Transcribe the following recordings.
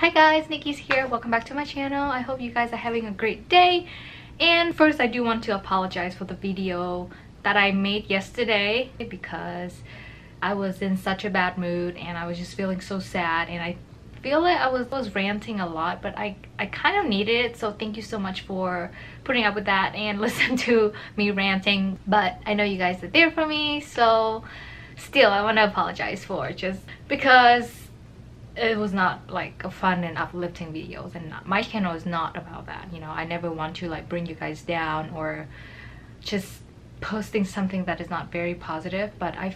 Hi guys, Nikki's here. Welcome back to my channel. I hope you guys are having a great day. And first, I do want to apologize for the video that I made yesterday because I was in such a bad mood and I was just feeling so sad and I feel like I was, was ranting a lot but I, I kind of needed it so thank you so much for putting up with that and listen to me ranting but I know you guys are there for me so still I want to apologize for just because it was not like a fun and uplifting videos and my channel is not about that you know? I never want to like bring you guys down or just posting something that is not very positive but i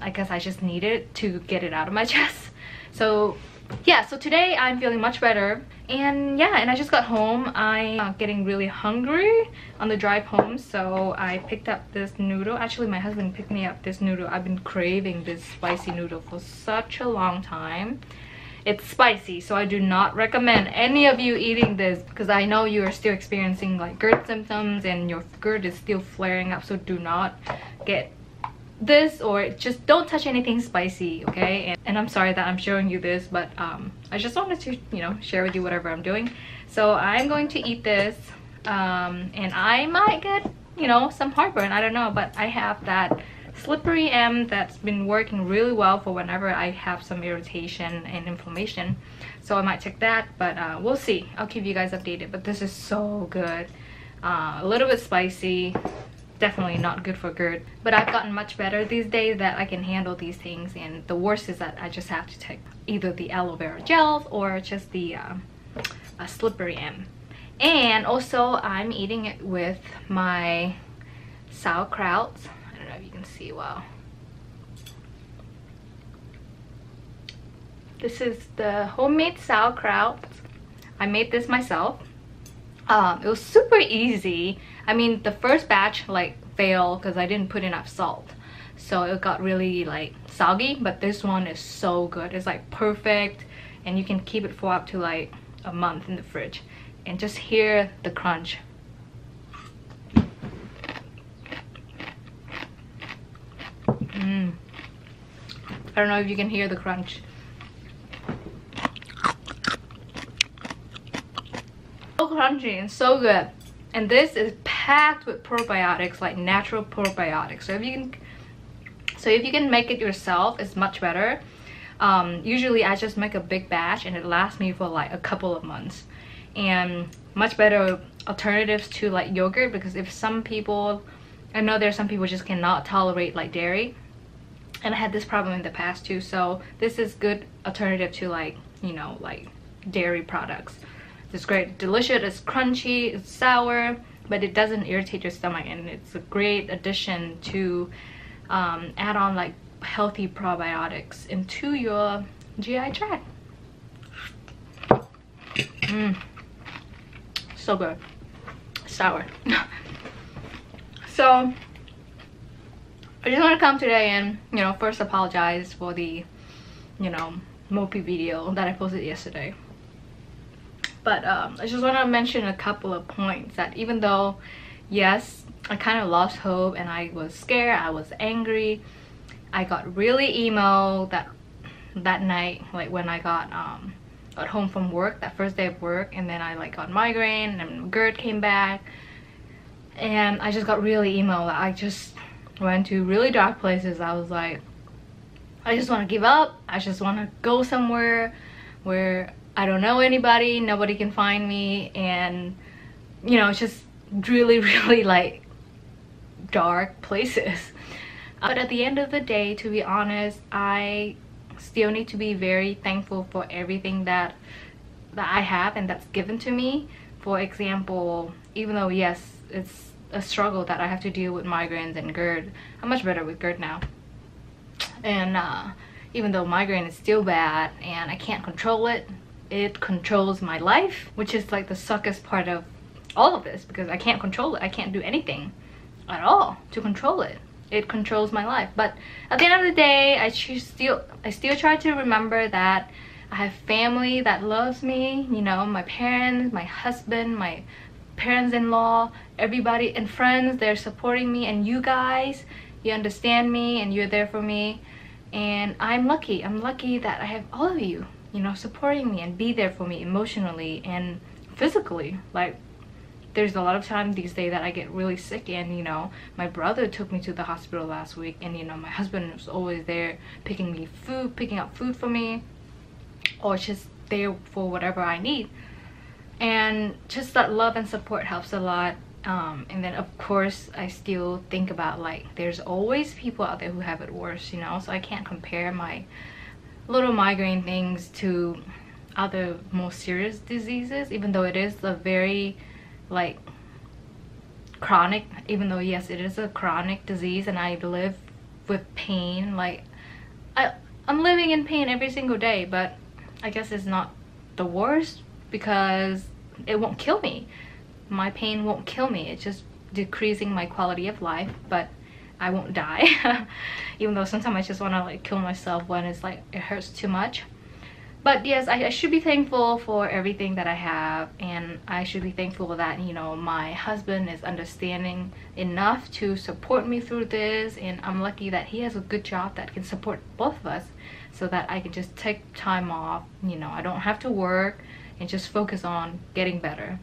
i guess i just needed to get it out of my chest. So yeah so today i'm feeling much better. And yeah and i just got home. I'm uh, getting really hungry on the drive home so i picked up this noodle. Actually my husband picked me up this noodle. I've been craving this spicy noodle for such a long time. It's spicy so i do not recommend any of you eating this because i know you are still experiencing like GERD symptoms and your GERD is still flaring up so do not get this or just don't touch anything spicy okay? And, and, i'm sorry that i'm showing you this but um i just wanted to you know share with you whatever i'm doing. So i'm going to eat this um and i might get you know some heartburn i don't know but i have that slippery elm that's been working really well for whenever i have some irritation and inflammation. So i might take that but uh, we'll see. I'll keep you guys updated but this is so good. Uh, a little bit spicy definitely not good for GERD. But I've gotten much better these days that I can handle these things and the worst is that I just have to take either the aloe vera gels or just the uh, slippery elm. And also I'm eating it with my sauerkraut. I don't know if you can see well. This is the homemade sauerkraut. I made this myself. Um, it was super easy I mean, the first batch like failed because I didn't put enough salt. So it got really like soggy, but this one is so good. It's like perfect and you can keep it for up to like a month in the fridge. And just hear the crunch. Mmm. I don't know if you can hear the crunch. Crunchy and so good. And this is packed with probiotics like natural probiotics. So if you can so if you can make it yourself it's much better. Um, usually I just make a big batch and it lasts me for like a couple of months. And much better alternatives to like yogurt because if some people I know there's some people just cannot tolerate like dairy. And I had this problem in the past too. So this is good alternative to like you know like dairy products it's great delicious it's crunchy it's sour but it doesn't irritate your stomach and it's a great addition to um, add on like healthy probiotics into your GI tract. Mmm, so good, sour. so I just want to come today and you know first apologize for the you know mopey video that I posted yesterday but um, I just want to mention a couple of points that even though yes I kind of lost hope and I was scared I was angry I got really emo that that night like when I got um got home from work that first day of work and then I like got migraine and GERD came back. And I just got really emo. I just went to really dark places. I was like I just want to give up. I just want to go somewhere where I don't know anybody, nobody can find me, and you know, it's just really, really like dark places. But at the end of the day, to be honest, I still need to be very thankful for everything that that I have and that's given to me. For example, even though yes, it's a struggle that I have to deal with migraines and GERD, I'm much better with GERD now. And uh, even though migraine is still bad and I can't control it, it controls my life which is like the suckest part of all of this because I can't control it. I can't do anything at all to control it. It controls my life. But at the end of the day I still I still try to remember that I have family that loves me you know my parents my husband my parents-in-law everybody and friends they're supporting me and you guys you understand me and you're there for me. And I'm lucky. I'm lucky that I have all of you you know supporting me and be there for me emotionally and physically. Like there's a lot of time these days that I get really sick and you know my brother took me to the hospital last week and you know my husband was always there picking me food picking up food for me or just there for whatever I need. And just that love and support helps a lot. Um, and then of course I still think about like there's always people out there who have it worse you know so I can't compare my little migraine things to other more serious diseases even though it is a very like chronic even though yes it is a chronic disease and I live with pain like I, I'm living in pain every single day but I guess it's not the worst because it won't kill me. My pain won't kill me. It's just decreasing my quality of life but I won't die. Even though sometimes I just want to like kill myself when it's like it hurts too much. But yes I, I, should be thankful for everything that I have and I should be thankful that you know my husband is understanding enough to support me through this and I'm lucky that he has a good job that can support both of us so that I can just take time off. You know I don't have to work and just focus on getting better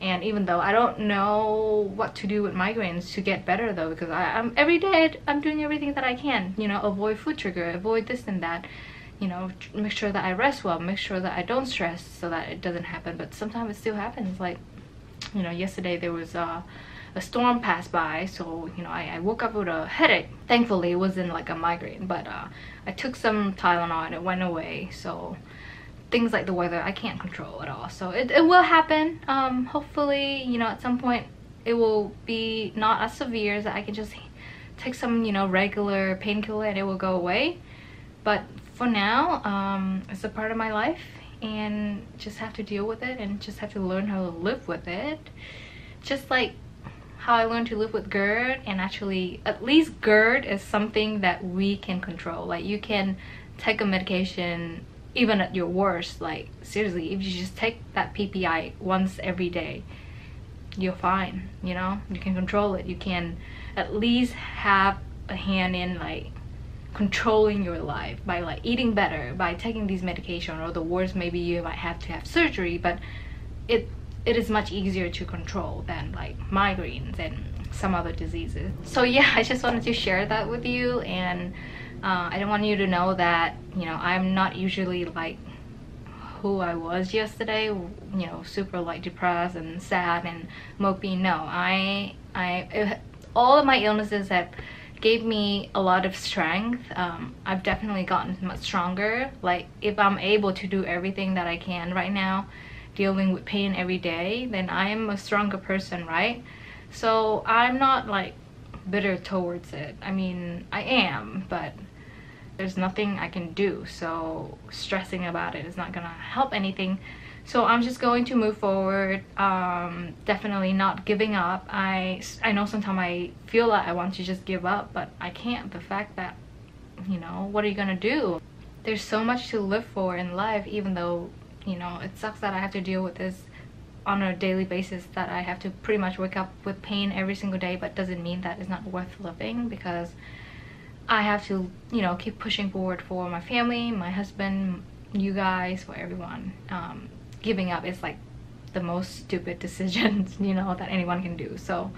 and even though I don't know what to do with migraines to get better though because I, am every day I'm doing everything that I can you know avoid food trigger avoid this and that you know make sure that I rest well make sure that I don't stress so that it doesn't happen. But sometimes it still happens. Like you know yesterday there was a, a storm passed by so you know I, I, woke up with a headache. Thankfully it wasn't like a migraine but uh, I took some Tylenol and it went away. So things like the weather I can't control at all. So it, it will happen. Um, hopefully you know at some point it will be not as severe that I can just take some you know regular painkiller and it will go away. But for now um, it's a part of my life and just have to deal with it and just have to learn how to live with it. Just like how I learned to live with GERD and actually at least GERD is something that we can control. Like you can take a medication even at your worst like seriously if you just take that PPI once every day you're fine you know? You can control it. You can at least have a hand in like controlling your life by like eating better by taking these medication or the worst maybe you might have to have surgery but it it is much easier to control than like migraines and some other diseases. So yeah i just wanted to share that with you and uh, I don't want you to know that you know I'm not usually like who I was yesterday you know super like depressed and sad and mopey. No I I it, all of my illnesses have gave me a lot of strength. Um, I've definitely gotten much stronger. Like if I'm able to do everything that I can right now dealing with pain every day then I am a stronger person right? So I'm not like bitter towards it. I mean I am but there's nothing I can do so stressing about it is not gonna help anything. So I'm just going to move forward um, definitely not giving up. I I know sometimes I feel like I want to just give up but I can't. The fact that you know what are you gonna do? There's so much to live for in life even though you know it sucks that I have to deal with this on a daily basis that I have to pretty much wake up with pain every single day but doesn't mean that it's not worth living because I have to, you know, keep pushing forward for my family, my husband, you guys, for everyone. Um, giving up is like the most stupid decisions, you know, that anyone can do. So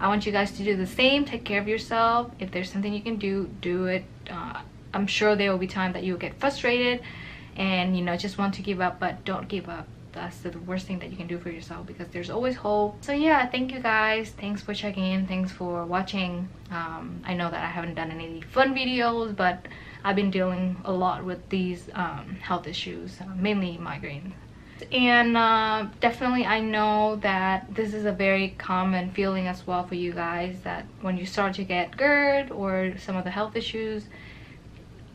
I want you guys to do the same. Take care of yourself. If there's something you can do, do it. Uh, I'm sure there will be time that you'll get frustrated and, you know, just want to give up, but don't give up that's the worst thing that you can do for yourself because there's always hope. So yeah thank you guys. Thanks for checking in. Thanks for watching. Um, i know that i haven't done any fun videos but i've been dealing a lot with these um, health issues uh, mainly migraines. And uh, definitely I know that this is a very common feeling as well for you guys that when you start to get GERD or some of the health issues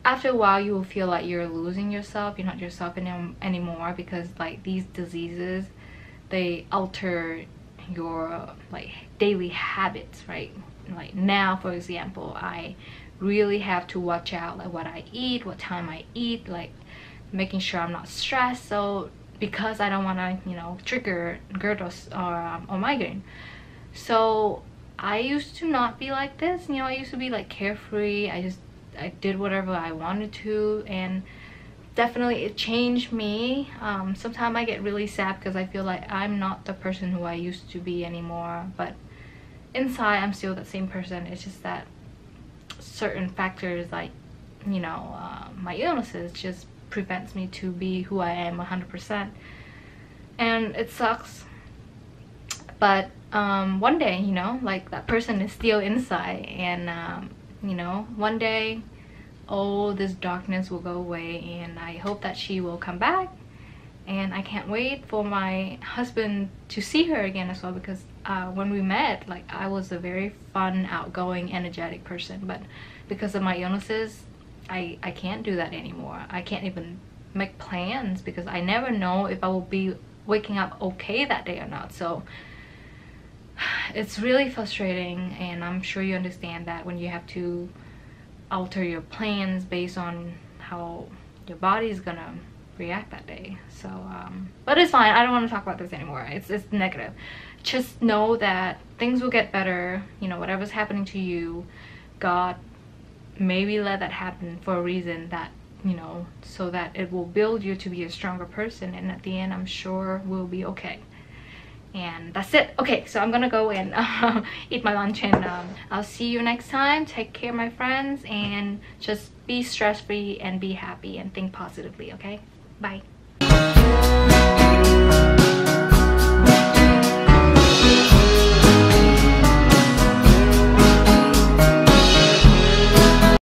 after a while you will feel like you're losing yourself. You're not yourself any anymore because like these diseases they alter your like daily habits right? Like now for example i really have to watch out like what i eat what time i eat like making sure i'm not stressed. So because i don't want to you know trigger GERD or, um, or migraine. So i used to not be like this. You know i used to be like carefree. I just I did whatever I wanted to and definitely it changed me. Um, sometimes i get really sad because i feel like i'm not the person who i used to be anymore but inside i'm still the same person. It's just that certain factors like you know uh, my illnesses just prevents me to be who i am 100% and it sucks. But um, one day you know like that person is still inside and um, you know one day all this darkness will go away and I hope that she will come back. And I can't wait for my husband to see her again as well because uh, when we met like I was a very fun outgoing energetic person. But because of my illnesses I, I can't do that anymore. I can't even make plans because I never know if I will be waking up okay that day or not. So it's really frustrating and I'm sure you understand that when you have to alter your plans based on how your body is gonna react that day. So um, but it's fine. I don't want to talk about this anymore. It's, it's negative. Just know that things will get better. You know whatever's happening to you God maybe let that happen for a reason that you know so that it will build you to be a stronger person and at the end I'm sure we'll be okay and that's it. Okay so i'm gonna go and uh, eat my lunch and um, i'll see you next time. Take care my friends and just be stress free and be happy and think positively okay? Bye